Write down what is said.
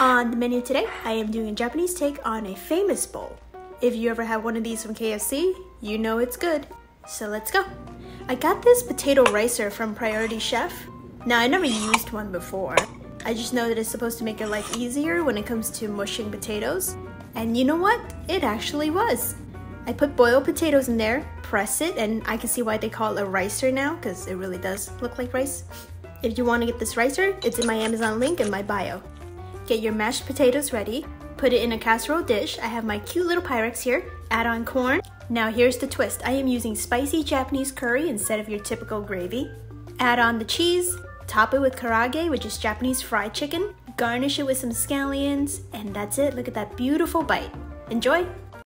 On the menu today, I am doing a Japanese take on a famous bowl. If you ever had one of these from KFC, you know it's good. So let's go. I got this potato ricer from Priority Chef. Now, I never used one before. I just know that it's supposed to make your life easier when it comes to mushing potatoes. And you know what? It actually was. I put boiled potatoes in there, press it, and I can see why they call it a ricer now, because it really does look like rice. If you want to get this ricer, it's in my Amazon link in my bio. Get your mashed potatoes ready. Put it in a casserole dish. I have my cute little Pyrex here. Add on corn. Now here's the twist. I am using spicy Japanese curry instead of your typical gravy. Add on the cheese. Top it with karaage, which is Japanese fried chicken. Garnish it with some scallions. And that's it. Look at that beautiful bite. Enjoy!